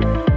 Bye.